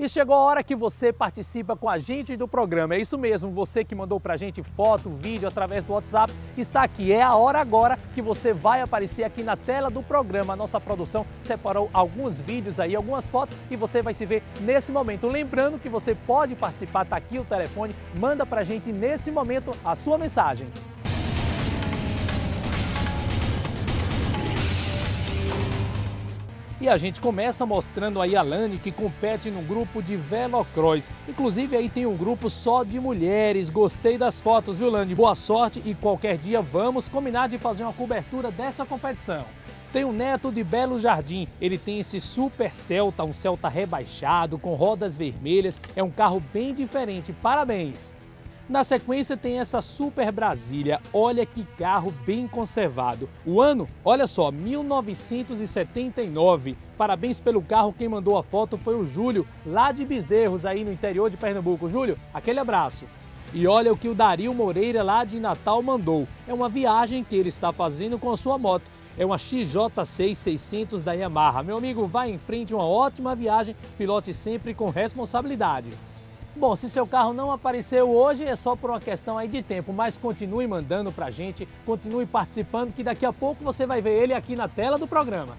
E chegou a hora que você participa com a gente do programa. É isso mesmo, você que mandou pra gente foto, vídeo através do WhatsApp, está aqui. É a hora agora que você vai aparecer aqui na tela do programa. A nossa produção separou alguns vídeos aí, algumas fotos e você vai se ver nesse momento. Lembrando que você pode participar, tá aqui o telefone, manda pra gente nesse momento a sua mensagem. E a gente começa mostrando aí a Lani que compete no grupo de Velocross. Inclusive aí tem um grupo só de mulheres. Gostei das fotos, viu Lani? Boa sorte e qualquer dia vamos combinar de fazer uma cobertura dessa competição. Tem o Neto de Belo Jardim, ele tem esse super Celta, um Celta rebaixado, com rodas vermelhas, é um carro bem diferente, parabéns! Na sequência tem essa Super Brasília, olha que carro bem conservado. O ano, olha só, 1979. Parabéns pelo carro, quem mandou a foto foi o Júlio, lá de Bezerros, aí no interior de Pernambuco. Júlio, aquele abraço. E olha o que o Dario Moreira, lá de Natal, mandou. É uma viagem que ele está fazendo com a sua moto. É uma XJ6 600 da Yamaha. Meu amigo, vai em frente, uma ótima viagem, pilote sempre com responsabilidade. Bom, se seu carro não apareceu hoje é só por uma questão aí de tempo, mas continue mandando pra gente, continue participando que daqui a pouco você vai ver ele aqui na tela do programa.